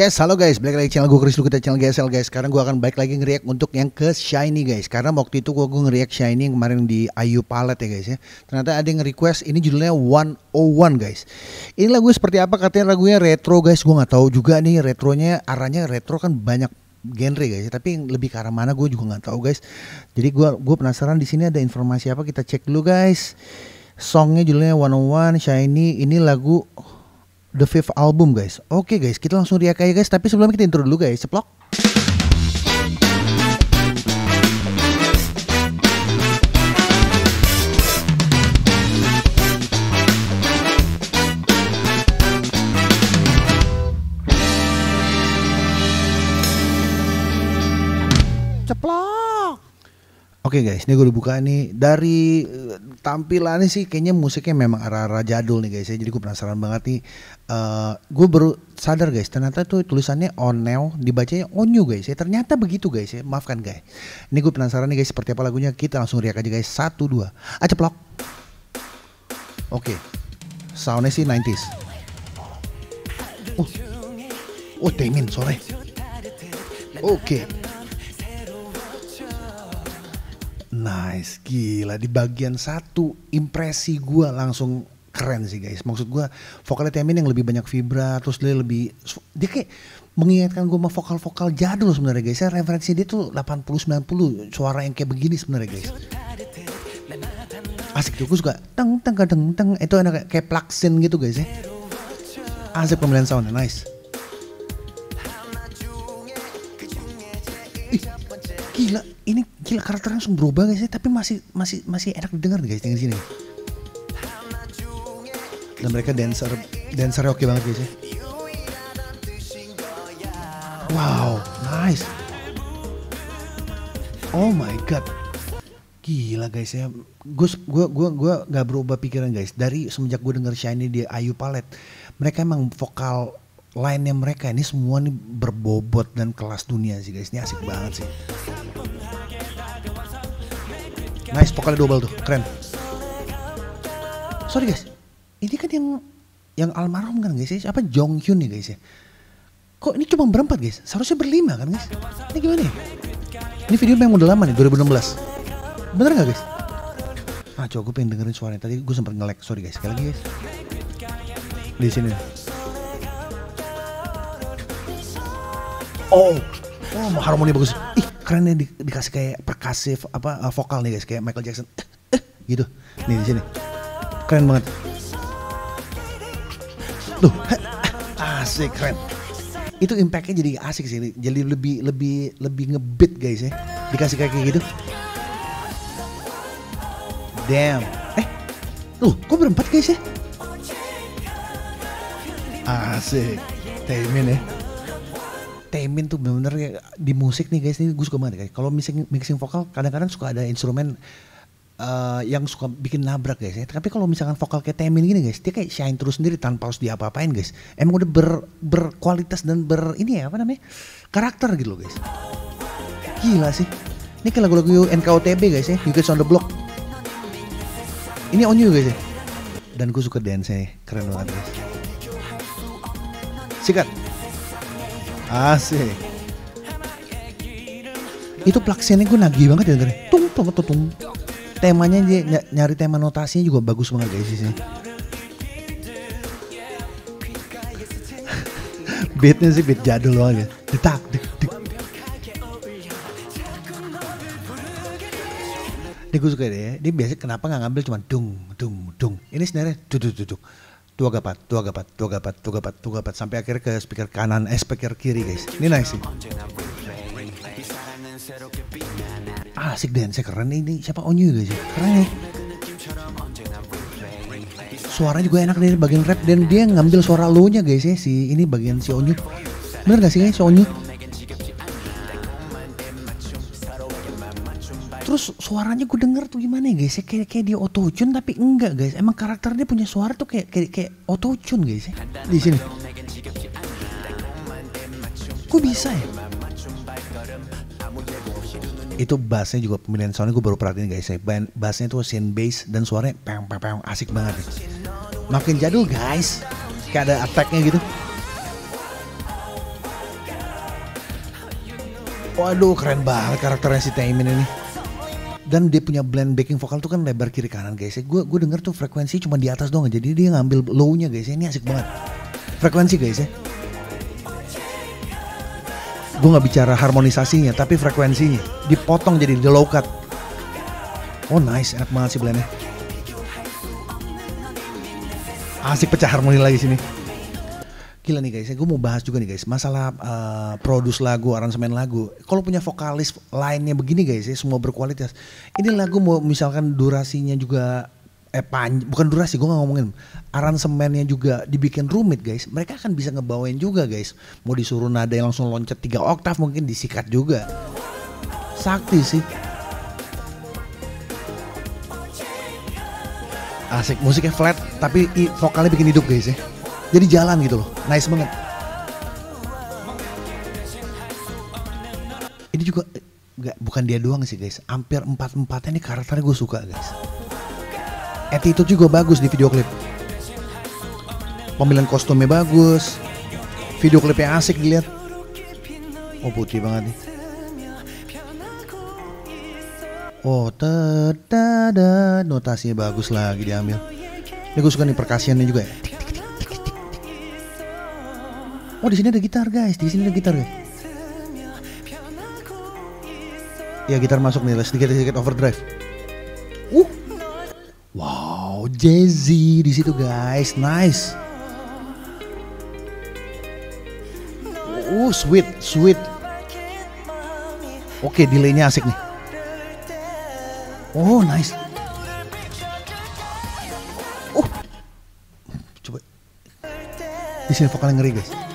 Yes, halo guys, balik lagi channel gue Chris Lu kita channel GSL guys. Sekarang gue akan balik lagi ngeriak untuk yang ke Shiny guys. Karena waktu itu gue gue ngeriak Shiny yang kemarin di Ayu Palette ya guys ya. Ternyata ada yang request ini judulnya 101 guys. Ini lagu seperti apa? Katanya lagunya retro guys. Gue nggak tahu juga nih retronya arahnya retro kan banyak genre guys. Tapi yang lebih ke arah mana gue juga nggak tahu guys. Jadi gue gue penasaran di sini ada informasi apa kita cek dulu guys. Songnya judulnya 101 Shiny. Ini lagu The Fifth Album guys. Oke guys, kita langsung riak aja guys. Tapi sebelumnya kita intro dulu guys. Ceplok. Ceplok. Oke guys, ini gue udah buka nih dari eh, tampilannya sih kayaknya musiknya memang arah-arah jadul nih guys ya. Jadi gue penasaran banget nih. Eh, gue baru sadar guys, ternyata tuh tulisannya Oneo dibacanya Onyu guys ya. Ternyata begitu guys ya. Maafkan guys. Ini gue penasaran nih guys seperti apa lagunya. Kita langsung riak aja guys. Satu dua. Ah ceplok. Oke. Soundnya sih 90s. Oh, oh Taemin sore. Oke. Nice, gila di bagian satu impresi gua langsung keren sih guys. Maksud gua vokalnya Temin yang lebih banyak vibra, terus dia lebih dia kayak mengingatkan gua sama vokal-vokal jadul sebenarnya guys. Ya, referensi dia tuh 80 90 suara yang kayak begini sebenarnya guys. Asik gue suka teng teng teng teng itu enak kayak plaksin gitu guys ya. Asik pemilihan soundnya, nice. Gila ini gila karakternya langsung berubah guys ya tapi masih masih masih enak didengar guys di sini. Dan mereka dancer dancer oke banget guys ya. Wow nice. Oh my god. Gila guys ya. Gue gue gue gue nggak berubah pikiran guys. Dari semenjak gue denger shiny di Ayu Palette mereka emang vokal lainnya mereka ini semua nih berbobot dan kelas dunia sih guys. Ini asik banget sih nice vokalnya double tuh keren. Sorry guys. Ini kan yang yang almarhum kan guys ya? Apa Jong Hyun nih guys ya? Kok ini cuma berempat guys? Seharusnya berlima kan guys? Ini gimana ya? Ini video memang udah lama nih 2016 bener gak guys? Ah coba gue pengen dengerin suaranya. Tadi gue sempat nge-lag. Sorry guys. Sekali lagi guys. Di sini. Oh, oh harmoni bagus. Ih, keren nih di, dikasih kayak perkasif apa uh, vokal nih guys, kayak Michael Jackson. Eh, eh, gitu. Nih di sini. Keren banget. Tuh, asik keren. Itu impactnya jadi asik sih, jadi lebih lebih lebih ngebeat guys ya. Dikasih kayak gitu. Damn. Eh, tuh, kok berempat guys ya? Asik. Taemin ya. Temin tuh bener-bener di musik nih guys ini gue suka banget guys. Kalau mixing mixing vokal kadang-kadang suka ada instrumen uh, yang suka bikin nabrak guys ya. Tapi kalau misalkan vokal kayak Temin gini guys, dia kayak shine terus sendiri tanpa harus diapa-apain guys. Emang udah ber, berkualitas dan ber ini ya apa namanya karakter gitu loh guys. Gila sih. Ini kayak lagu-lagu NKOTB guys ya, You Guys on the Block. Ini Onyu guys ya. Dan gue suka dance nya, keren banget guys. Sikat. Asik. Itu plaksinnya gue nagih banget ya dengerin. Tung tung tung. Temanya dia ny nyari tema notasinya juga bagus banget guys sini. Beatnya sih beat jadul banget ya. Detak, dek, dek. Ini gue suka deh ya. Dia biasa kenapa nggak ngambil cuma dung, dung, dung. Ini sebenarnya duduk, duduk dua gapat, dua gapat, dua gapat, sampai akhirnya ke speaker kanan, eh speaker kiri guys. Ini nice sih. Ah, asik dance keren ini. Siapa Onyu guys ya? Keren ya. Suaranya juga enak dari bagian rap dan dia ngambil suara low nya guys ya si ini bagian si Onyu. Bener gak sih guys si Onyu? Terus suaranya gue denger tuh gimana ya guys ya kayak kayak dia auto tune tapi enggak guys emang karakter dia punya suara tuh kayak kayak, kayak auto tune guys ya di sini. Kok bisa ya? Itu bassnya juga pemilihan soundnya gue baru perhatiin guys ya bassnya tuh synth bass dan suaranya peng peng peng asik banget ya. Makin jadul guys kayak ada attacknya gitu. Waduh keren banget karakternya si Taemin ini. Dan dia punya blend backing vokal tuh kan lebar kiri kanan guys ya. Gue gue denger tuh frekuensi cuma di atas doang. Jadi dia ngambil low-nya guys ya. Ini asik banget. Frekuensi guys ya. Gue nggak bicara harmonisasinya tapi frekuensinya dipotong jadi di low cut. Oh nice, enak banget sih blendnya. Asik pecah harmoni lagi sini. Gila nih guys, ya, gue mau bahas juga nih guys, masalah uh, produce lagu, aransemen lagu. Kalau punya vokalis lainnya begini guys ya, semua berkualitas. Ini lagu mau misalkan durasinya juga eh panj bukan durasi gue gak ngomongin. Aransemennya juga dibikin rumit guys. Mereka akan bisa ngebawain juga guys. Mau disuruh nada yang langsung loncat 3 oktav mungkin disikat juga. Sakti sih. Asik musiknya flat tapi vokalnya bikin hidup guys ya jadi jalan gitu loh. Nice banget. Ini juga nggak bukan dia doang sih guys. Hampir empat empatnya ini karakternya gue suka guys. Attitude juga bagus di video klip. Pemilihan kostumnya bagus. Video klipnya asik dilihat. Oh putih banget nih. Oh, tada, notasinya bagus lagi diambil. Ini gue suka nih perkasiannya juga ya. Oh di sini ada gitar guys, di sini ada gitar guys. Ya gitar masuk nih, sedikit sedikit overdrive. Uh, wow, jazzy di situ guys, nice. Uh, sweet, sweet. Oke, delaynya asik nih. Oh, nice. Uh, coba. Di sini vokalnya ngeri guys.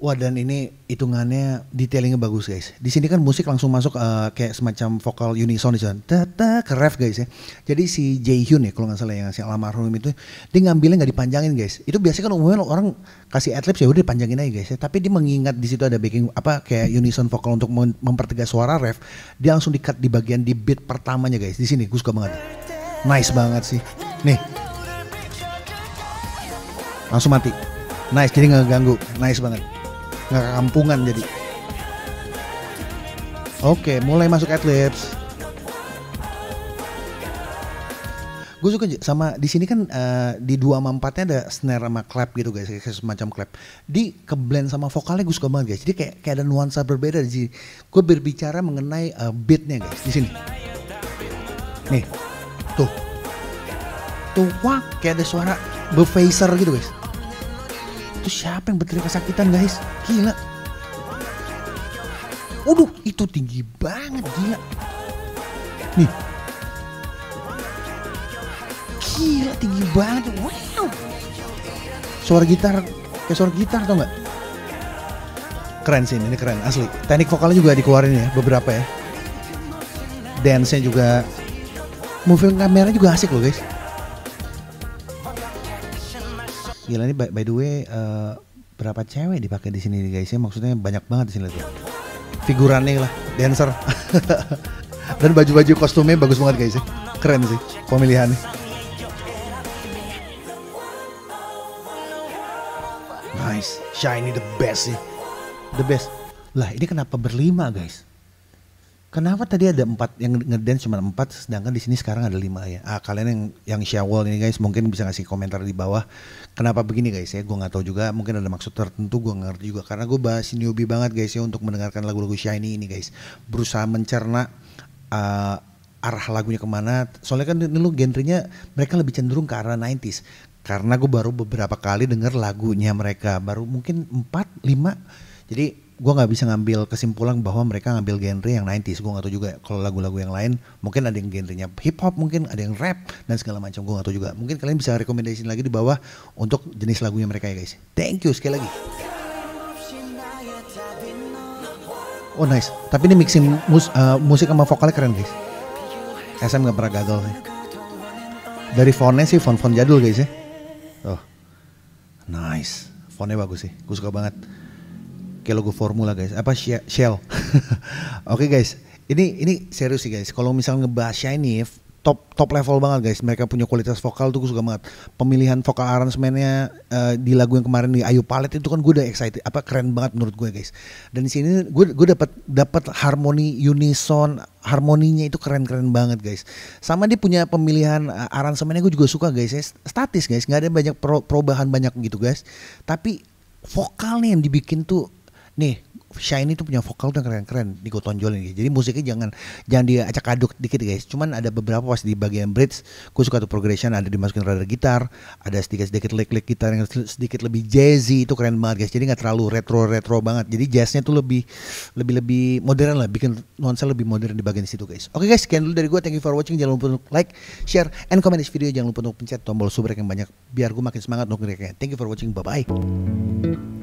Wah dan ini hitungannya detailingnya bagus guys. Di sini kan musik langsung masuk uh, kayak semacam vokal unison di sana. Ke ref guys ya. Jadi si Jaehyun ya kalau nggak salah yang si almarhum itu dia ngambilnya nggak dipanjangin guys. Itu biasanya kan umumnya orang kasih adlibs ya udah dipanjangin aja guys ya. Tapi dia mengingat di situ ada backing apa kayak unison vokal untuk mem mempertegas suara ref. Dia langsung di cut di bagian di beat pertamanya guys. Di sini gue suka banget. Nice banget sih. Nih. Langsung mati. Nice jadi nggak ganggu. Nice banget nggak kampungan jadi. Oke mulai masuk adlibs. Gue suka sama di sini kan uh, di dua sama empatnya ada snare sama clap gitu guys kayak semacam clap. Di keblend sama vokalnya gue suka banget guys jadi kayak kayak ada nuansa berbeda di gue berbicara mengenai uh, beatnya guys di sini. Nih tuh. Tuh wah kayak ada suara buffacer gitu guys itu siapa yang berteriak kesakitan guys? Gila. Waduh, itu tinggi banget gila. Nih. Gila tinggi banget. Wow. Suara gitar kayak suara gitar tau nggak? Keren sih ini keren asli. Teknik vokalnya juga dikeluarin ya beberapa ya. Dance-nya juga moving kamera juga asik loh guys. Gila ini by, by the way uh, berapa cewek dipakai di sini guys ya maksudnya banyak banget di sini tuh. Figurannya lah, dancer. Dan baju-baju kostumnya bagus banget guys ya. Keren sih pemilihannya. Nice, shiny the best sih. The best. Lah ini kenapa berlima guys? Kenapa tadi ada empat yang ngedance cuma empat, sedangkan di sini sekarang ada lima ya? Ah kalian yang yang Syawal ini guys mungkin bisa ngasih komentar di bawah. Kenapa begini guys ya? Gue nggak tahu juga. Mungkin ada maksud tertentu gue ngerti juga. Karena gue bahas newbie banget guys ya untuk mendengarkan lagu-lagu Shiny ini guys. Berusaha mencerna uh, arah lagunya ke mana. Soalnya kan ini lu genrenya mereka lebih cenderung ke arah 90s. Karena gue baru beberapa kali denger lagunya mereka. Baru mungkin empat, lima. Jadi gue nggak bisa ngambil kesimpulan bahwa mereka ngambil genre yang 90s gue nggak tahu juga kalau lagu-lagu yang lain mungkin ada yang genrenya hip hop mungkin ada yang rap dan segala macam. Gue nggak tahu juga. Mungkin kalian bisa rekomendasi lagi di bawah untuk jenis lagunya mereka ya guys. Thank you sekali lagi. Oh nice. Tapi ini mixing mus uh, musik sama vokalnya keren guys. SM nggak pernah gagal sih. Dari fontnya sih font-font jadul guys ya. Oh nice. Fontnya bagus sih. Gue suka banget kayak logo formula guys apa shell oke okay, guys ini ini serius sih guys kalau misal ngebahas shiny top top level banget guys. Mereka punya kualitas vokal tuh gue suka banget. Pemilihan vokal aransemennya uh, di lagu yang kemarin di Ayu Palet itu kan gue udah excited, apa keren banget menurut gue guys. Dan di sini gue gue dapat dapat harmoni unison, harmoninya itu keren-keren banget guys. Sama dia punya pemilihan uh, aransemennya gue juga suka guys. Ya. Statis guys, nggak ada banyak perubahan banyak gitu guys. Tapi vokalnya yang dibikin tuh nih Shiny itu punya vokal tuh keren-keren di gue tonjolin gitu. Jadi musiknya jangan jangan diacak aduk dikit guys. Cuman ada beberapa pas di bagian bridge, gue suka tuh progression ada dimasukin rada gitar, ada sedikit-sedikit lick-lick gitar yang sedikit lebih jazzy itu keren banget guys. Jadi nggak terlalu retro-retro banget. Jadi jazznya tuh lebih lebih lebih modern lah, bikin nuansa lebih modern di bagian situ guys. Oke okay guys, sekian dulu dari gue. Thank you for watching. Jangan lupa untuk like, share, and comment this video. Jangan lupa untuk pencet tombol subrek yang banyak biar gue makin semangat untuk ngereknya. Thank you for watching. Bye bye.